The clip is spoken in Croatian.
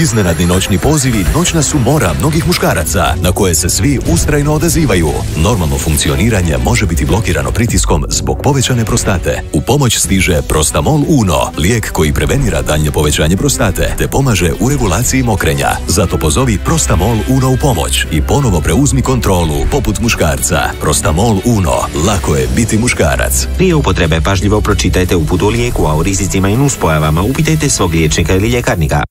Iznenadni noćni pozivi noćna su mora mnogih muškaraca na koje se svi ustrajno odazivaju. Normalno funkcioniranje može biti blokirano pritiskom zbog povećane prostate. U pomoć stiže Prostamol Uno, lijek koji prevenira daljnje povećanje prostate te pomaže u regulaciji mokrenja. Zato pozovi Prostamol Uno u pomoć i ponovo preuzmi kontrolu poput muškarca. Prostamol Uno, lako je biti muškarac. Prije upotrebe pažljivo pročitajte uputu o lijeku, a o rizicima i nuspojavama upitajte svog liječnika ili ljekarnika.